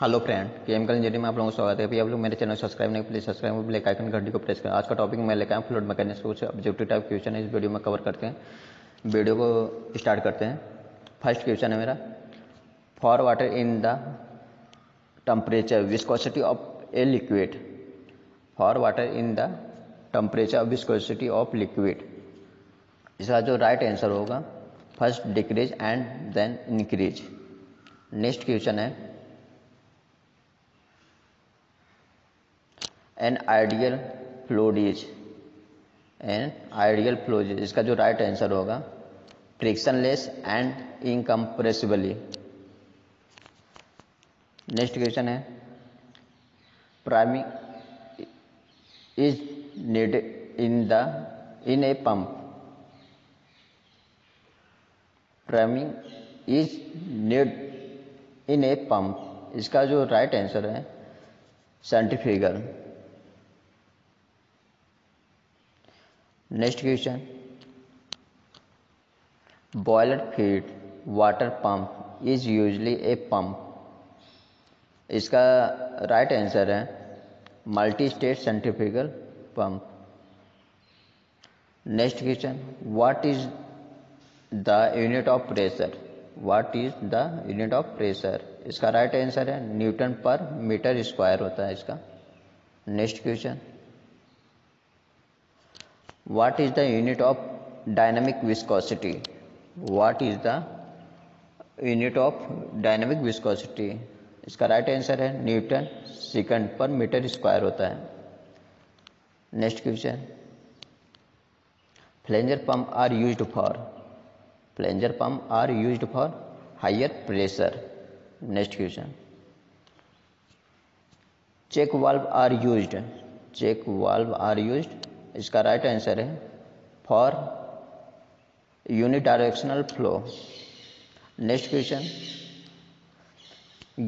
Hello friend chemical engineering में आप लोगों को स्वागत है अभी आप लोग मेरे चैनल सब्सक्राइब नहीं प्लीज सब्सक्राइब ब्लैक आइकन घंटी को प्रेस करें आज का टॉपिक मैं लेकर आया फ्लूड मैकेनिक्स कुछ ऑब्जेक्टिव टाइप क्वेश्चन है इस वीडियो में कवर करते हैं वीडियो को स्टार्ट करते हैं फर्स्ट क्वेश्चन है मेरा for water in the temperature viscosity of a liquid for water in the temperature of viscosity of liquid इसका जो राइट आंसर होगा first decrease and then increase next question है an ideal fluids an ideal fluids इसका जो right answer होगा friction less and incompressible next question है priming is need in the in a pump priming is need in a pump इसका जो right answer है centrifugal next question boiler feed water pump is usually a pump इसका right answer है multi stage centrifugal pump next question what is the unit of pressure what is the unit of pressure इसका right answer है newton पर metre square होता है इसका next question what is the unit of dynamic viscosity what is the unit of dynamic viscosity इसका right answer है newton second पर metre square होता है next question plunger pump are use for plunger pump are use for higher pressure next question check valve are use check valve are used इसका right answer है for unidirectional flow next question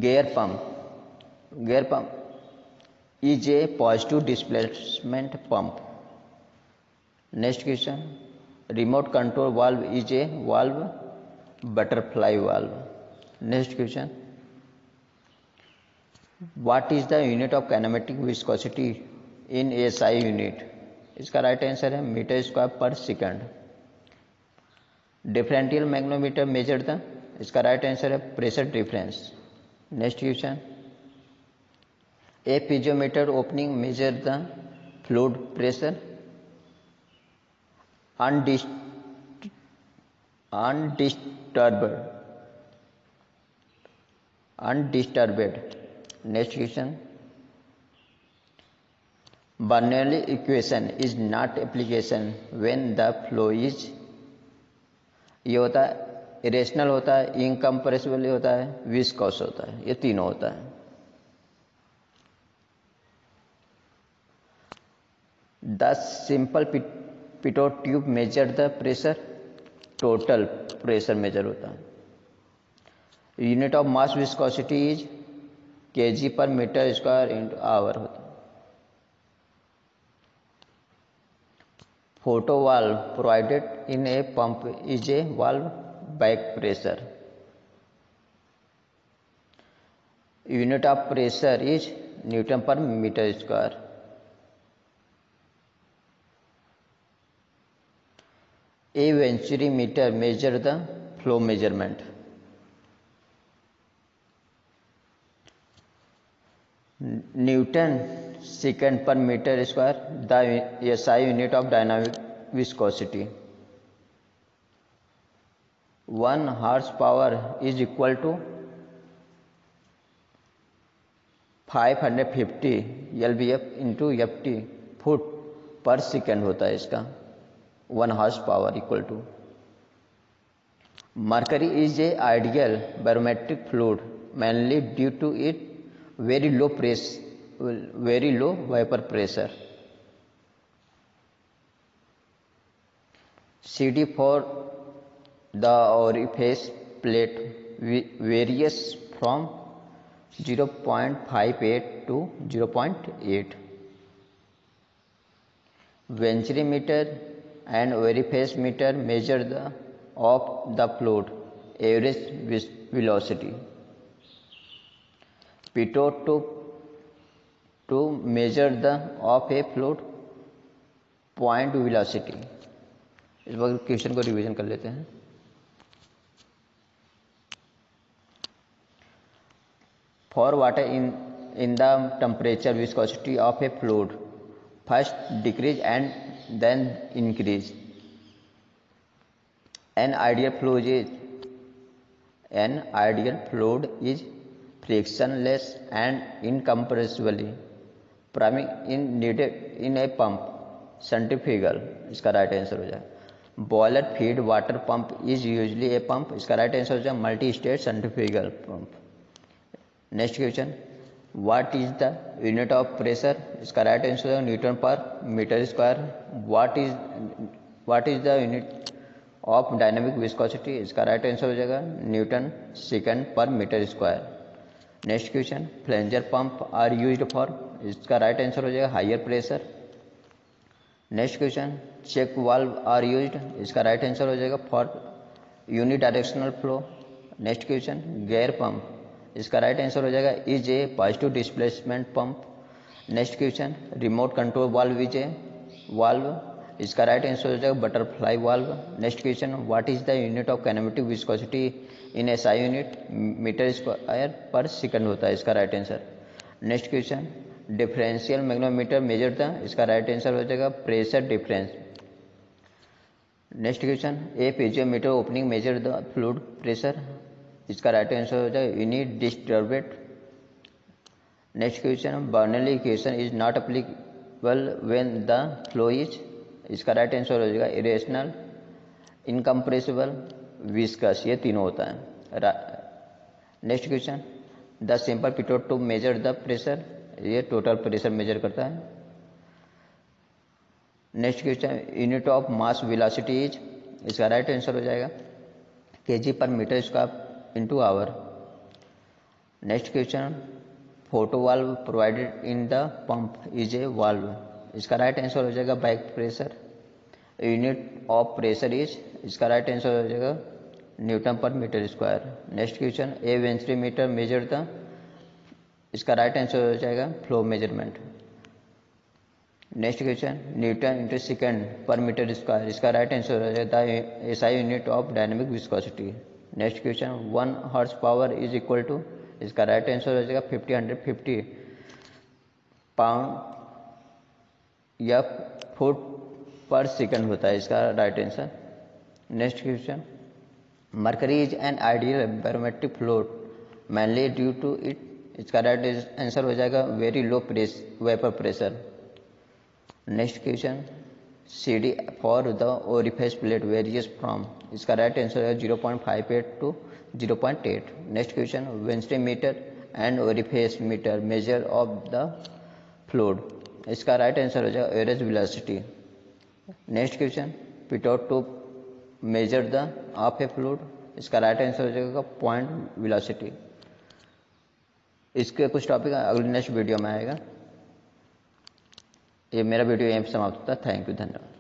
gear pump gear pump is a positive displacement pump next question remote control valve is a valve butterfly valve next question what is the unit of kinematic viscosity in S I unit इसका right answer है metre square पर second differential manometer measure the इसका right answer है pressure difference next question a piezometer opening measure the fluid pressure अनडिस्ट undisturbed next question Bernoulli equation is not application when the flow is ये होता है irrational होता है incompressible होता है viscous होता है ये तीनों होता है the simple pitot tube measure the pressure total pressure measure होता है unit of mass viscosity is K G पर मीटर स्क्वायर इंटू आवर होता है Photo valve provided in a pump is a valve back pressure. Unit of pressure is Newton per meter square. A venturimeter measures the flow measurement. Newton second per metre square the SI unit of dynamic viscosity one horse power is equal to 550 hundred fifty L B F into F T foot per second होता है इसका one horse power equal to mercury is a ideal barometric fluid mainly due to it very low press very low vapor pressure. CD for the orifice plate varies from 0.58 to 0.8 Ventrimeter and orifice meter measure the of the flow average velocity pitot tube to measure the of a float point velocity इस बार question को revision कर लेते हैं for water in in the temperature viscosity of a fluid first decrease and then increase an ideal flow is an ideal fluid is frictionless and incompressibly priming in needed in a pump centrifugal इसका right answer हो जाएगा boiler feed water pump is usually a pump इसका right answer हो जाएगा multi state centrifugal pump next question what is the unit of pressure इसका right answer जाए newton per metre square what is what is the unit of dynamic viscosity इसका right answer हो जाएगा newton second per metre square next question plunger pump are use for इसका right answer हो जाएगा higher pressure next question check valve are used इसका right answer हो जाएगा for unit directional flow next question gear pump इसका right answer हो जाएगा is a positive displacement pump next question remote control valve is a valve इसका right answer हो जाएगा butterfly valve next question what is the unit of kinematic viscosity in S I unit metre square per second होता है इसका right answer next question differential manometer measure था इसका right answer हो जाएगा pressure difference next question a piezometer opening measure the fluid pressure इसका right answer हो जाएगा uni disturbed next question Bernoulli question is not applicable when the flow is इसका right answer हो जाएगा इरेशनल इनकम्प्रेसिबल विस्कस ये तीनों होता है next question the simple pitot tube measure the pressure ये टोटल प्रेशर मेजर करता है next question unit of mass velocity is इसका राइट आंसर हो जाएगा K G per metre square into hour next question foot valve provided in the pump is a valve इसका right answer हो जाएगा back pressure unit of pressure is इसका right answer हो जाएगा newton per metre square next question a venturi meter measure the इसका right answer हो जाएगा flow measurement next question newton into second per metre square इसका right answer हो जाएगा S I unit of dynamic viscosity next question one horse power is equal to इसका right answer हो जाएगा fifty hundred fifty pound या foot per second होता है इसका right answer next question mercury is an ideal barometric fluid mainly due to it इसका right answer हो जाएगा very low press vapour pressure next question C D for the orifice plate varies from इसका right answer है zero point five eight to zero point eight next question Wednesday meter and orifice meter measure of the fluid इसका right answer हो जाएगा average velocity next question pitot tube measure the of a fluid इसका right answer हो जाएगा point velocity इसके कुछ topic अगले next video में आएगा ये मेरा वीडियो यहीं पर समाप्त होता है थैंक यू धन्यवाद